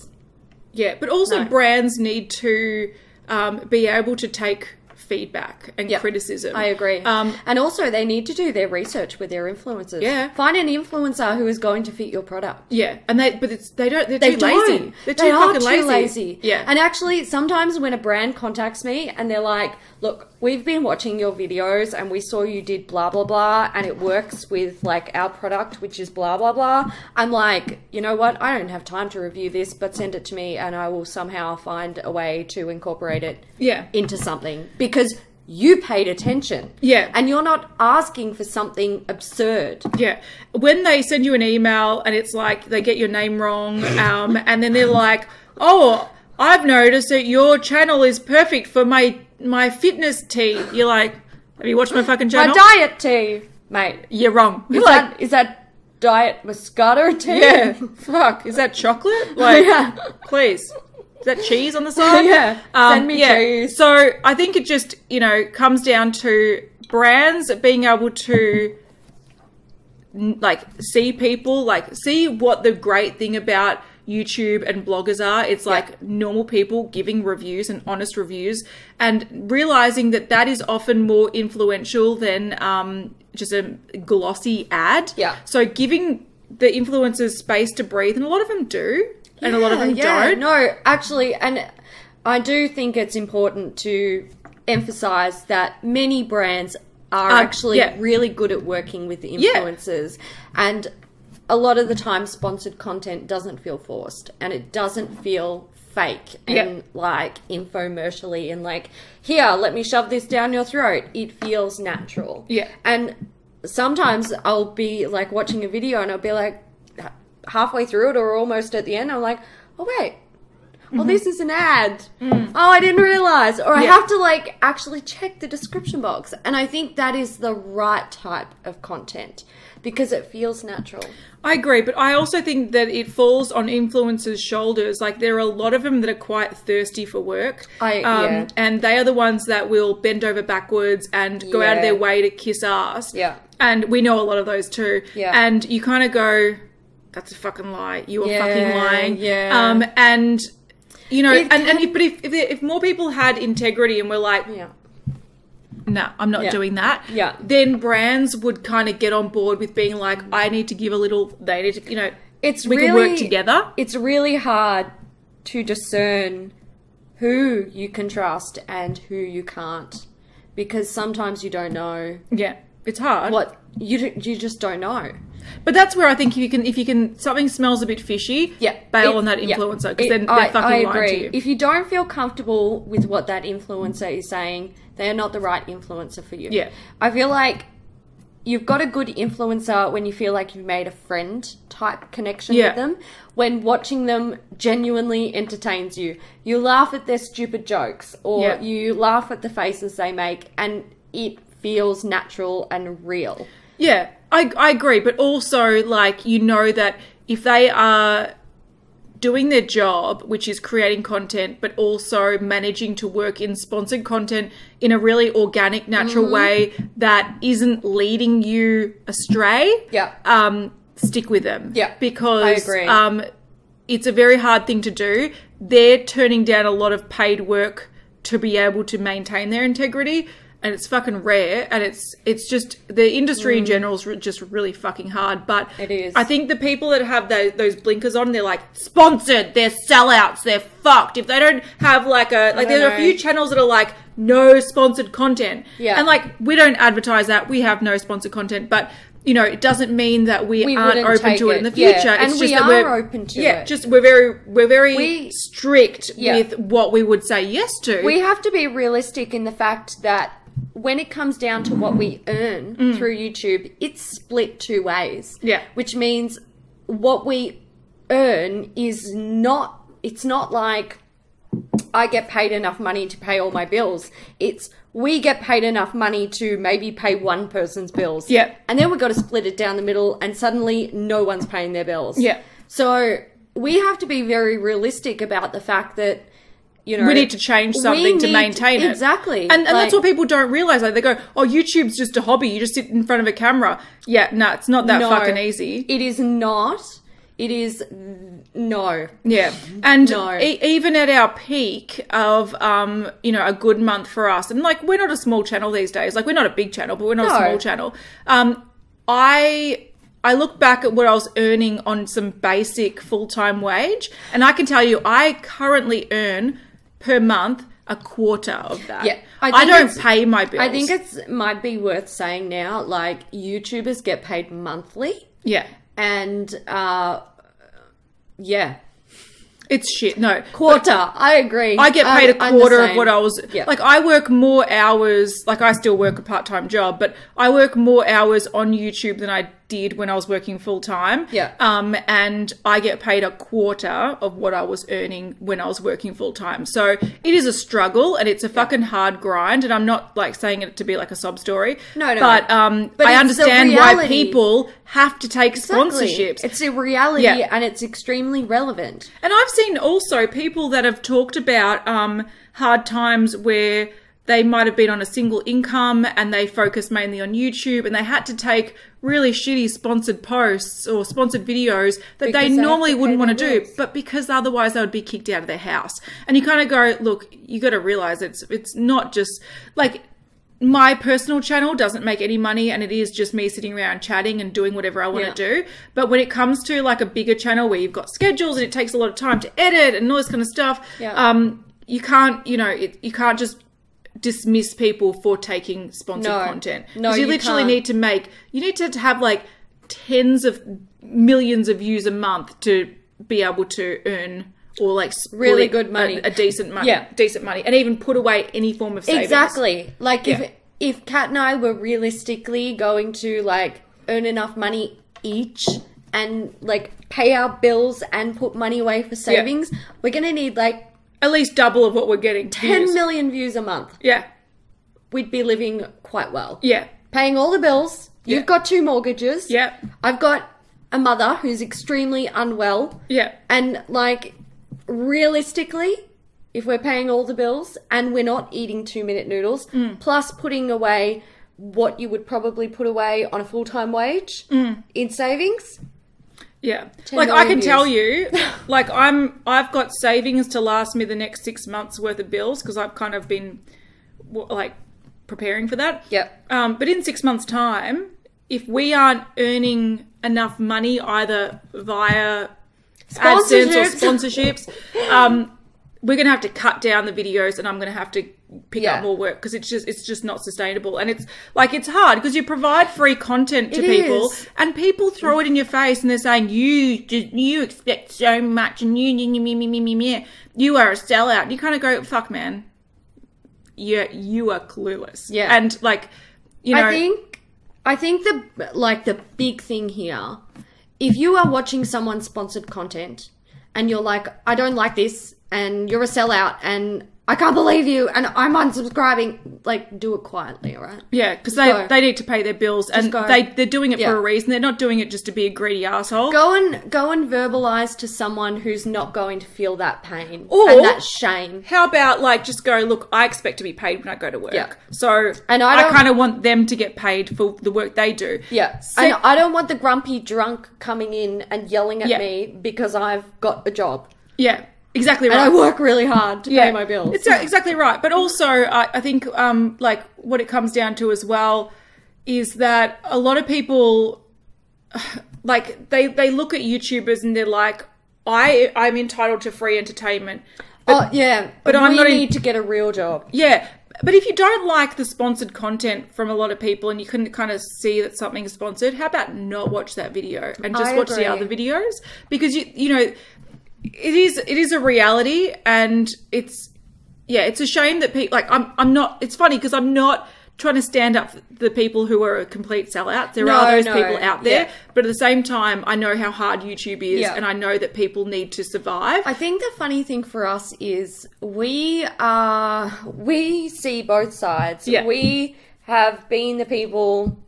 Yeah, but also No. brands need to um, be able to take feedback and Yeah, criticism. I agree. Um, and also, they need to do their research with their influencers. Yeah. Find an influencer who is going to fit your product. yeah, and they but it's they don't they're They too lazy. don't. They're They too are fucking too lazy. lazy. Yeah, And actually, sometimes when a brand contacts me and they're like, "Look, we've been watching your videos and we saw you did blah blah blah, and it works with like our product, which is blah blah blah," I'm like, you know what? I don't have time to review this, but send it to me, and I will somehow find a way to incorporate it yeah, into something because you paid attention. Yeah. And you're not asking for something absurd. yeah. When they send you an email and it's like they get your name wrong, (laughs) um, and then they're like, "Oh, I've noticed that your channel is perfect for my my fitness tea." You're like, "Have you watched my fucking channel? My diet tea, mate. You're wrong. Is You're like, that is that diet Moscato tea? yeah, fuck. Is that chocolate? (laughs) Like, yeah. please. Is that cheese on the side? (laughs) Yeah. Um, Send me yeah. cheese. So I think it just, you know, comes down to brands being able to like see people, like see what the great thing about YouTube and bloggers are. It's like normal people giving reviews and honest reviews and realizing that that is often more influential than um, just a glossy ad. Yeah. So giving the influencers space to breathe, and a lot of them do, and a lot of them yeah, don't. No, actually, and I do think it's important to emphasize that many brands are Uh, actually yeah. really good at working with influencers and a lot of the time sponsored content doesn't feel forced and it doesn't feel fake and Yeah. like infomercially and like here let me shove this down your throat it feels natural Yeah. and sometimes i'll be like watching a video and i'll be like halfway through it or almost at the end i'm like oh wait Mm-hmm. oh this is an ad oh i didn't realize or i Mm. Have to like actually check the description box and i think that is the right type of content because it feels natural I agree, but I also think that it falls on influencers' shoulders. Like there are a lot of them that are quite thirsty for work, um, I- yeah. and they are the ones that will bend over backwards and go out of their way to kiss ass. Yeah. and we know a lot of those too. Yeah. and you kind of go, "That's a fucking lie. You are fucking lying." yeah. um, and you know, It and, and if, but if, if if more people had integrity and were like, yeah no, I'm not Yeah. doing that. Yeah. Then brands would kind of get on board with being like, I need to give a little, they need to, you know, it's we really can work together. it's really hard to discern who you can trust and who you can't because sometimes you don't know Yeah. It's hard. what you you just don't know But that's where I think if you can, if you can, something smells a bit fishy, yeah bail on that influencer because It- then they're I- fucking I lying to you. if you don't feel comfortable with what that influencer is saying they are not the right influencer for you Yeah. i feel like you've got a good influencer when you feel like you've made a friend type connection Yeah. with them when watching them genuinely entertains you you laugh at their stupid jokes or Yeah. you laugh at the faces they make and it feels natural and real Yeah, I, I agree. But also, like, you know that if they are doing their job, which is creating content, but also managing to work in sponsored content in a really organic, natural Mm-hmm. way that isn't leading you astray, Yeah. um, stick with them. Yeah, Because I agree. Um, it's a very hard thing to do. They're turning down a lot of paid work to be able to maintain their integrity. And it's fucking rare, and it's it's just the industry in general is just really fucking hard. But Mm. It is. I think the people that have those, those blinkers on, they're like sponsored, they're sellouts, they're fucked. If they don't have like a like, there are a few channels that are like no sponsored content, Yeah. and like we don't advertise that we have no sponsored content, but you know it doesn't mean that we, We aren't open to it, it. in the Yeah, future. and it's we just that are we're open to yeah, it. just we're very we're very We- strict Yeah. with what we would say yes to. we have to be realistic in the fact that when it comes down to what we earn mm. through YouTube, it's split two ways. Yeah. Which means what we earn is not, it's not like I get paid enough money to pay all my bills. It's we get paid enough money to maybe pay one person's bills. Yeah. And then we've got to split it down the middle and suddenly no one's paying their bills. Yeah. So we have to be very realistic about the fact that you know we need to change something to maintain it. exactly And, and that's what people don't realize. Like they go, "Oh, YouTube's just a hobby. You just sit in front of a camera." Yeah, no, it's not that no, fucking easy. it is not it is no Yeah, and No. e- even at our peak of, um, you know, a good month for us, and like we're not a small channel these days. Like we're not a big channel, but we're not a small channel. Um, I I look back at what I was earning on some basic full time wage, and I can tell you, I currently earn per month a quarter of that. Yeah, I I, don't pay my bills. i think it's might be worth saying now like youtubers get paid monthly yeah, and uh yeah it's shit. No, quarter i agree I get paid a quarter of what I was Yeah. like. I work more hours. Like I still work a part time job, but I work more hours on YouTube than I did when I was working full time. Yeah. Um, and I get paid a quarter of what I was earning when I was working full time. So it is a struggle and it's a fucking hard grind. And I'm not like saying it to be like a sob story. No, no. But um, But I understand why people have to take Exactly. sponsorships. it's a reality Yeah. and it's extremely relevant And I've seen also people that have talked about um, hard times where they might have been on a single income and they focus mainly on YouTube and they had to take really shitty sponsored posts or sponsored videos that Because they they normally wouldn't want to do, but because otherwise they would be kicked out of their house. And you kind of go, look, you got to realize it's it's not just like my personal channel doesn't make any money and it is just me sitting around chatting and doing whatever I want Yeah. to do. But when it comes to like a bigger channel where you've got schedules and it takes a lot of time to edit and all this kind of stuff, Yeah. um, you can't, you know, it, you can't just dismiss people for taking sponsored No. content. No, you, you literally can't. need to make you need to have like tens of millions of views a month to be able to earn or like Really good money. a, a decent money, Yeah. decent money, and even put away any form of savings. Exactly. Like Yeah. if if Kat and I were realistically going to like earn enough money each and like pay our bills and put money away for savings, we're gonna need like At least double of what we're getting. ten views. million views a month. Yeah, We'd be living quite well. yeah, Paying all the bills. You've Yeah. got two mortgages. yeah, I've got a mother who's extremely unwell. yeah. And like realistically, if we're paying all the bills and we're not eating two minute noodles, Mm. plus putting away what you would probably put away on a full time wage Mm. in savings, Yeah. Like I can tell you, (laughs) like I'm I've got savings to last me the next 6 months worth of bills because I've kind of been like preparing for that. Yep. Um but in 6 months time, if we aren't earning enough money either via AdSense or Sponsorships. sponsorships, um we're going to have to cut down the videos and I'm going to have to pick Yeah. up more work because it's just it's just not sustainable and it's like it's hard because you provide free content to It people is. and people throw it in your face and they're saying you you expect so much and you you, you, you, you, you, you are a sellout and you kind of go fuck man you you are clueless Yeah. and like you know I think I think the like the big thing here, if you are watching someone's sponsored content and you're like, I don't like this, and you're a sellout, and I can't believe you, and I'm unsubscribing, like do it quietly, all right? yeah because they, go. they need to pay their bills and they they're doing it Yeah. for a reason they're not doing it just to be a greedy asshole Go and go and verbalize to someone who's not going to feel that pain Or- and that shame. How about like just go look? I expect to be paid when I go to work. Yeah. So And I I, kind of want them to get paid for the work they do. Yeah, Se- and I don't want the grumpy drunk coming in and yelling at Yeah. me because I've got a job yeah, exactly and right. I work really hard to yeah, pay my bills. It's exactly right. But also, I, I think um, like what it comes down to as well is that a lot of people (sighs) like they they look at YouTubers and they're like, I I'm entitled to free entertainment. oh yeah, but but I'm not in- need to get a real job. Yeah. But if you don't like the sponsored content from a lot of people and you can kind of see that something is sponsored, how about not watch that video and just I watch agree. the other videos? Because you you know it is it is a reality and it's yeah, it's a shame that people like I'm I'm not it's funny because I'm not trying to stand up for the people who are a complete sellouts. There No, are those no, people out there, yeah. but at the same time I know how hard YouTube is Yeah. and I know that people need to survive. I think the funny thing for us is we are we see both sides. Yeah. We have been the people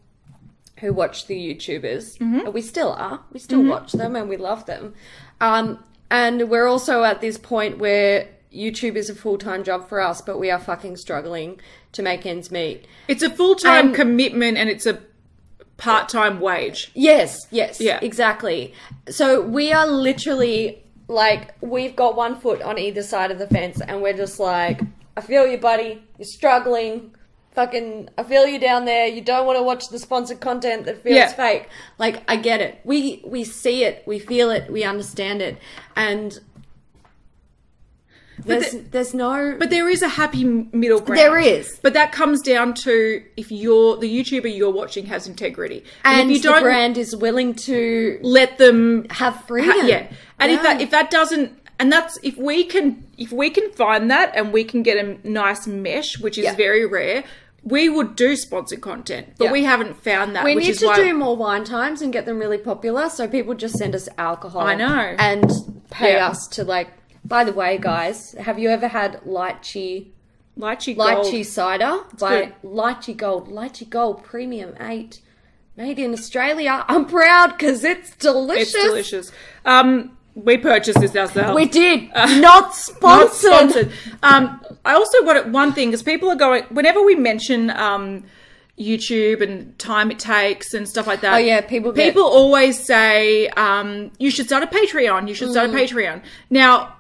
who watch the YouTubers. Mm-hmm. And we still are. We still watch them and we love them. Um, and we're also at this point where YouTube is a full time job for us, but we are fucking struggling to make ends meet. It's a full time commitment and it's a part time wage. Yes, yes, Yeah. exactly. So we are literally like we've got one foot on either side of the fence, and we're just like, I feel you, buddy. You're struggling. Fucking, I feel you down there. You don't want to watch the sponsored content that feels Yeah. fake. Like, I get it. We we see it. We feel it. We understand it. And there's the- there's no. But there is a happy middle ground. There is. But that comes down to if you're the YouTuber you're watching has integrity. and if you the don't brand is willing to let them have freedom. Ha- yeah. And if that if that doesn't and that's if we can if we can find that and we can get a nice mesh, which is Yeah. very rare, we would do sponsored content. But Yeah. we haven't found that. We need to do more wine times and get them really popular so people just send us alcohol. I know. And pay Yeah. us to like by the way, guys, have you ever had lychee lychee gold. lychee cider by good. Lychee Gold? Lychee Gold Premium 8. Made in Australia. I'm proud because it's delicious. It's delicious. Um we purchased this ourselves. We did. (laughs) not not sponsored. sponsored. Um, I also got one thing because people are going whenever we mention um, YouTube and time it takes and stuff like that. Oh, yeah, people get- people always say um, you should start a Patreon. You should start a Patreon. Now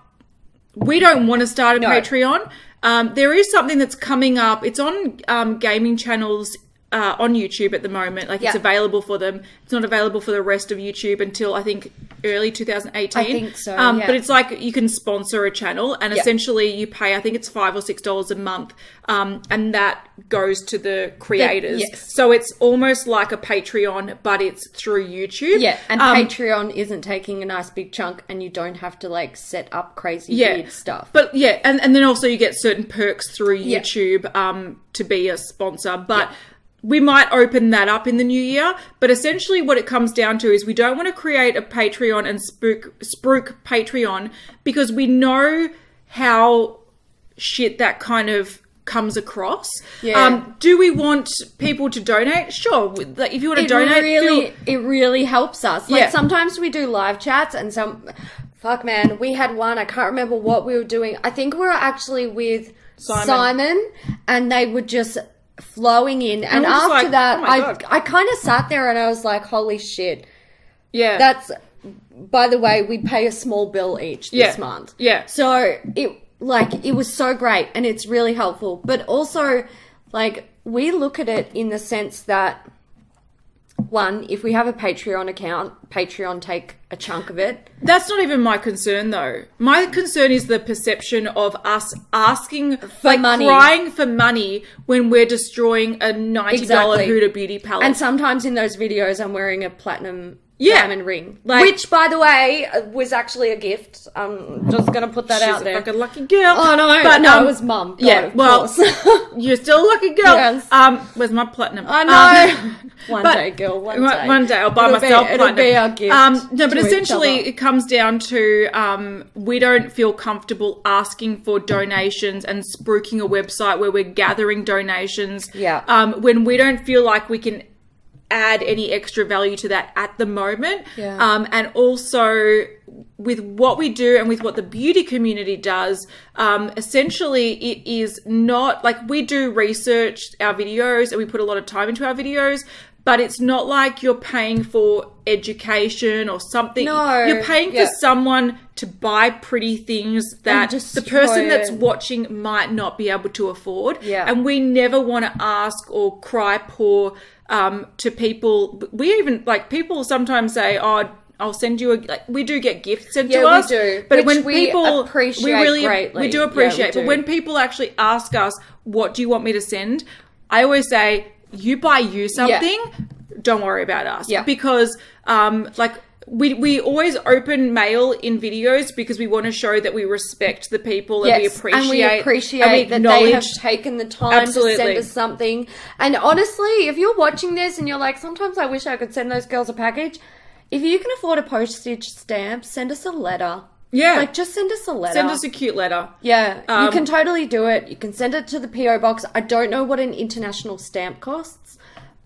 we don't want to start a No. Patreon. Um, there is something that's coming up. It's on um, gaming channels. Uh, on YouTube at the moment. Like it's available for them. It's not available for the rest of YouTube until I think early 2018. I think so, Um, yeah. But it's like you can sponsor a channel, and Yeah. essentially you pay. I think it's five or six dollars a month, um, and that goes to the creators. yes. So it's almost like a Patreon, but it's through YouTube. Yeah, and Um, Patreon isn't taking a nice big chunk, and you don't have to like set up crazy yeah. weird stuff. But yeah, and, and then also you get certain perks through. YouTube um, to be a sponsor. But we might open that up in the new year. But essentially, what it comes down to is we don't want to create a Patreon and spook spruik Patreon because we know how shit that kind of comes across. Yeah. Um, do we want people to donate? Sure. Like, if you want to it donate, really, feel- it really helps us. Like Yeah. sometimes we do live chats, and some, fuck man, we had one. I can't remember what we were doing. I think we were actually with Simon. Simon, and they were just flowing in. And, we're after like, that, oh I God. I kind of sat there and I was like, holy shit, yeah, that's. By the way, we pay a small bill each this Yeah. month. Yeah. So it like it was so great and it's really helpful. But also like we look at it in the sense that one, if we have a Patreon account, Patreon take a chunk of it. That's not even my concern, though. My concern is the perception of us asking for like money. crying for money when we're destroying a ninety dollar Exactly. Huda Beauty palette. And sometimes in those videos I'm wearing a platinum Yeah. diamond ring. Like- which by the way was actually a gift. I'm just gonna put that She's out a there. fucking lucky girl. Oh no, but no, um, it was mum. God, yeah, of well, (laughs) you're still a lucky girl. Yes. Um, where's my platinum? I know. Um, (laughs) One day, girl. One day. One day, I'll buy It'll be- myself it'll be our gift Um, no, but essentially, it comes down to um, we don't feel comfortable asking for donations and spruiking a website where we're gathering donations. Yeah. Um, when we don't feel like we can add any extra value to that at the moment. Yeah. Um, and also with what we do and with what the beauty community does, um, essentially it is not like we do research our videos and we put a lot of time into our videos. But it's not like you're paying for education or something. No, You're paying yeah. for someone to buy pretty things that the person that's watching might not be able to afford. Yeah. And we never want to ask or cry poor um, to people. We even like people sometimes say, "Oh, I'll send you a." Like, we do get gifts sent Yeah, to we us, do, But which when we people appreciate we really greatly. we do Yeah, we appreciate. do. But when people actually ask us, "What do you want me to send?" I always say, "You buy you something. Don't worry about us." Yeah. Because um, like. We, we always open mail in videos because we want to show that we respect the people and we appreciate and we appreciate and we that they have taken the time to send us something. And honestly, if you're watching this and you're like, sometimes I wish I could send those girls a package. If you can afford a postage stamp, send us a letter. Yeah. Like, just send us a letter. Send us a cute letter. yeah, you Um, can totally do it. You can send it to the PO box. I don't know what an international stamp costs,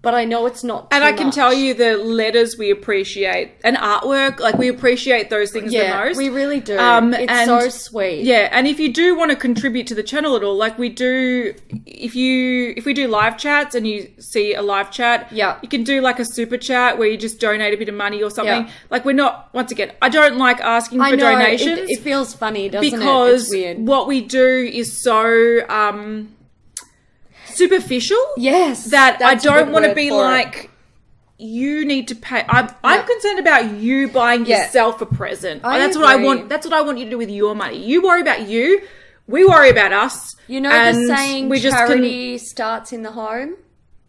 but I know it's not. And I can much. tell you the letters we appreciate and artwork, like we appreciate those things yeah, the most. we really do. Um, it's and- so sweet. yeah, and if you do want to contribute to the channel at all, like we do, if you if we do live chats and you see a live chat, Yeah. you can do like a super chat where you just donate a bit of money or something. Yeah. Like we're not once again, I don't like asking I for know. donations It, it feels funny, doesn't it? because what we do is so um superficial Yes, that I don't want to be like you need to pay. I'm I'm concerned about you buying Yeah. yourself a present. I that's what I want. That's what I want you to do with your money. You worry about you. We worry about us. You know and the saying we just can- starts in the home?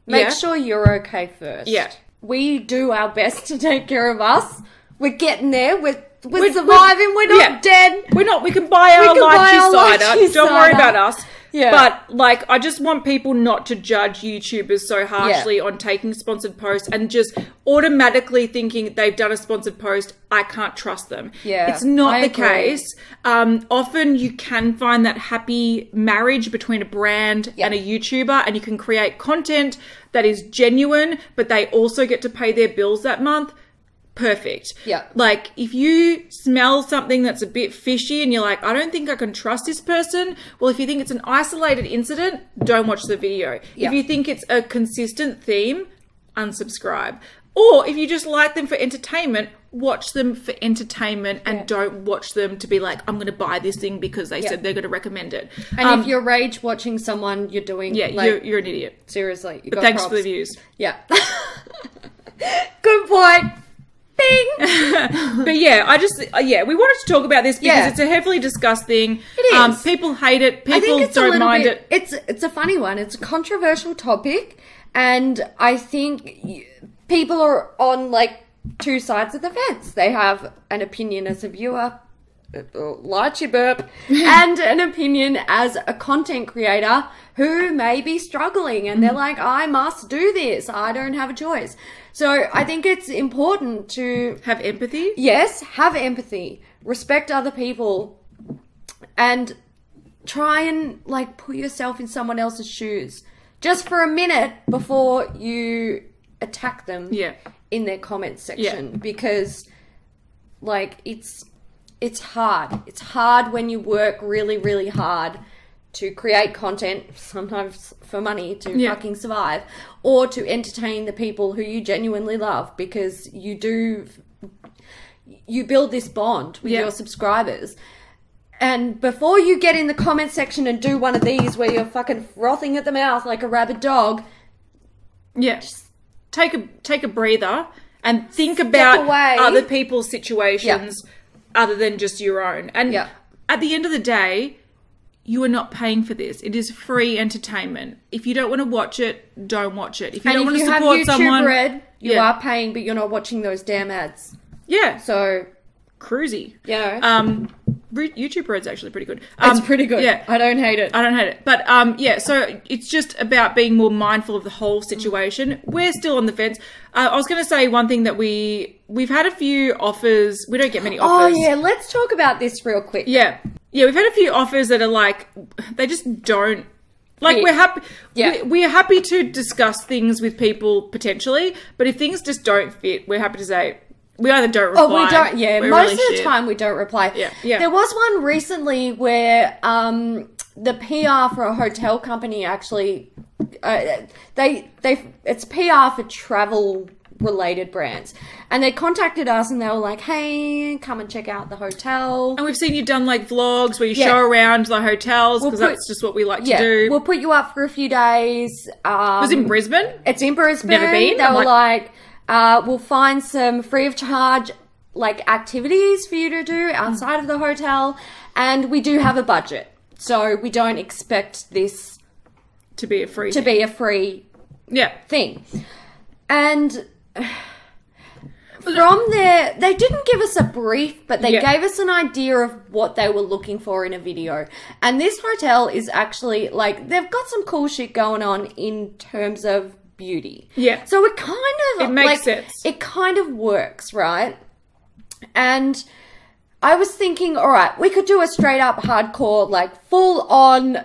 Make Yeah. sure you're okay first. Yeah. We do our best to take care of us. We're getting there. We're, we're, We're- surviving. We're, not yeah. dead. We're not. We can buy our lychee cider. Don't worry about us. Yeah. But like, I just want people not to judge YouTubers so harshly on taking sponsored posts and just automatically thinking they've done a sponsored post. I can't trust them. Yeah, it's not I the agree. case. Um, often you can find that happy marriage between a brand Yeah. and a YouTuber, and you can create content that is genuine, but they also get to pay their bills that month. Perfect. Yeah. Like if you smell something that's a bit fishy and you're like, I don't think I can trust this person. Well, if you think it's an isolated incident, don't watch the video. Yeah. If you think it's a consistent theme, unsubscribe. Or if you just like them for entertainment, watch them for entertainment and Yeah. don't watch them to be like, I'm going to buy this thing because they Yeah. said they're going to recommend it. And Um, if you're rage watching someone, you're doing yeah, like you're, you're an idiot. seriously. But got thanks for the views. Yeah. (laughs) Good point. Bing. (laughs) But yeah, I just uh, yeah, we wanted to talk about this because Yeah. it's a heavily discussed thing. It Um, people hate it. I People think it's a don't little mind bit. it. It's it's a funny one. It's a controversial topic, and I think y- people are on like two sides of the fence. They have an opinion as a viewer, light your burp, and an opinion as a content creator who may be struggling, and they're like, I must do this. I don't have a choice. So I think it's important to Have empathy. yes, have empathy, respect other people, and try and like put yourself in someone else's shoes just for a minute before you attack them Yeah. in their comment section because like it's it's hard. It's hard when you work really really hard to create content sometimes for money to Yeah. fucking survive or to entertain the people who you genuinely love because you do you build this bond with Yeah. your subscribers. And before you get in the comment section and do one of these where you're fucking frothing at the mouth like a rabid dog, Yeah. Take a take a breather and think about away. other people's situations other than just your own. And Yeah. at the end of the day, you are not paying for this. It is free entertainment. If you don't want to watch it, don't watch it. If you and don't if want to you support someone, Red, you Yeah. are paying, but you're not watching those damn ads. yeah, So, cruisy. Yeah. Um, YouTube Red's actually pretty good. Um, it's pretty good. Yeah, I don't hate it. I don't hate it. But um, yeah, so it's just about being more mindful of the whole situation. We're still on the fence. Uh, I was going to say one thing that we we've had a few offers. We don't get many offers. oh yeah, let's talk about this real quick. yeah, yeah. We've had a few offers that are like they just don't. Like we're happy, Yeah. we are happy to discuss things with people potentially, but if things just don't fit, we're happy to say we either don't reply. Oh, we don't. Yeah, we're most really of the shit. time we don't reply. Yeah, yeah. There was one recently where um, the PR for a hotel company actually, uh, they they it's PR for travel related brands, and they contacted us and they were like, "Hey, come and check out the hotel." And we've seen you done like vlogs where you Yeah. show around the hotels We'll because that's just what we like yeah, to do. we'll put you up for a few days. Um, it was in Brisbane. It's in Brisbane. Never been. They I'm were like- like, uh, we'll find some free of charge like activities for you to do outside of the hotel, and we do have a budget, so we don't expect this to be a free to be a free yeah thing. And (sighs) from there, they didn't give us a brief, but they Yeah. gave us an idea of what they were looking for in a video. And this hotel is actually like they've got some cool shit going on in terms of beauty. Yeah. So it kind of It makes like, sense. It kind of works, right? And I was thinking, all right, we could do a straight up hardcore, like full on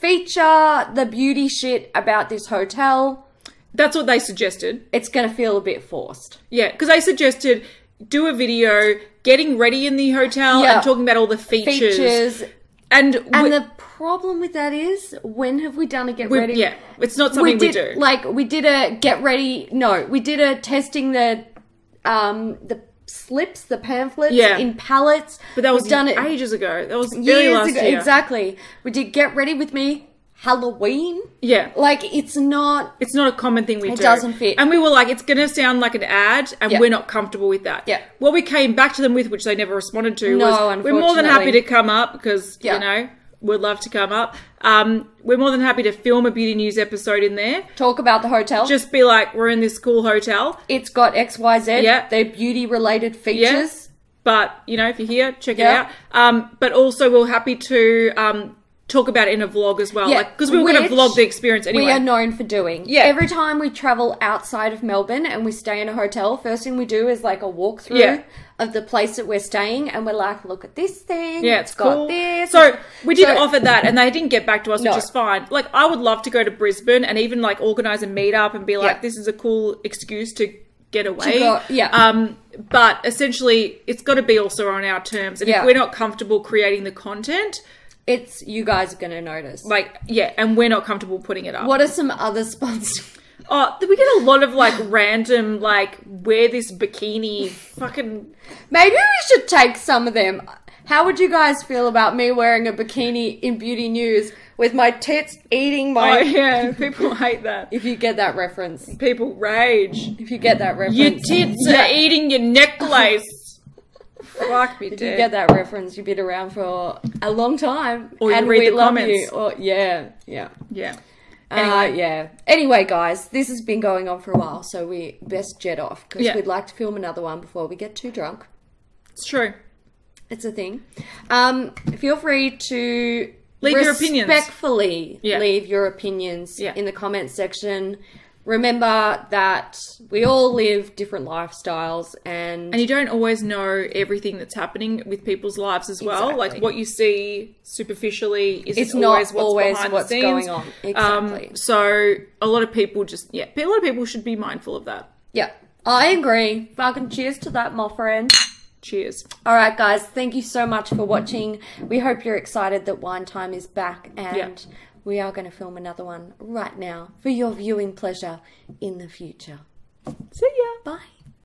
feature the beauty shit about this hotel. that's what they suggested It's going to feel a bit forced. yeah because they suggested do a video getting ready in the hotel Yeah. and talking about all the features, Features. and, And the problem with that is, when have we done a get we- ready? yeah it's not something we, did do like we did a get ready. No, we did a testing the um the slips, the pamphlets Yeah. in pallets. but that was We've done it ages ago that was years last ago. year Exactly. We did get ready with me Halloween. yeah Like it's not. it's not a common thing we It do. doesn't fit. And we were like, it's going to sound like an ad, and Yeah. we're not comfortable with that. Yeah. What we came back to them with, which they never responded to, No, was we're more than happy to come up because, Yeah. you know, we'd love to come up. Um, we're more than happy to film a beauty news episode in there. Talk about the hotel. Just be like, we're in this cool hotel. it's got X, Y, Z. Yeah. They're beauty related features. But, you know, if you're here, check Yeah. it out. Um, but also, we're happy to um, talk about it in a vlog as well. Yeah, Because we were going to vlog the experience anyway. We are known for doing. Yeah. Every time we travel outside of Melbourne and we stay in a hotel, first thing we do is like a walkthrough Yeah. of the place that we're staying, and we're like, look at this thing. Yeah, it's got cool. this. So we did So- offer that, and they didn't get back to us, No. which is fine. Like I would love to go to Brisbane and even like organize a meetup and be like, Yeah. this is a cool excuse to get away. go- yeah. Um, but essentially, it's got to be also on our terms, and Yeah. if we're not comfortable creating the content, it's you guys are gonna notice. like yeah, and we're not comfortable putting it up. what are some other sponsors? (laughs) Oh, we get a lot of like random like wear this bikini fucking Maybe we should take some of them. How would you guys feel about me wearing a bikini in Beauty News with my tits eating my. Oh yeah, people (laughs) hate that. If you get that reference. People rage. If you get that reference. Your tits (laughs) are eating your necklace. Fuck me, If you get that reference, you've been around for a long time. Or and read we the love comments. you. Or, yeah, yeah. Yeah. Anyway. Anyway. yeah. Anyway, guys, this has been going on for a while, so we best jet off because Yeah. we'd like to film another one before we get too drunk. It's true. It's a thing. Um, feel free to Leave your opinions. Respectfully, Yeah. leave your opinions Yeah. in the comments section. Remember that we all live different lifestyles, and, And you don't always know everything that's happening with people's lives as well. Exactly. Like what you see superficially isn't it's not always what's always behind what's the going on. Exactly. Um, so a lot of people just yeah, a lot of people should be mindful of that. yeah, I agree. Fucking cheers to that, my friend. Cheers. All right, guys, thank you so much for watching. We hope you're excited that Wine Time is back, and Yeah. We are going to film another one right now for your viewing pleasure in the future. See ya. Bye.